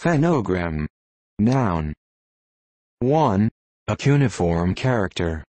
Sphenogram. Noun. 1. A cuneiform character.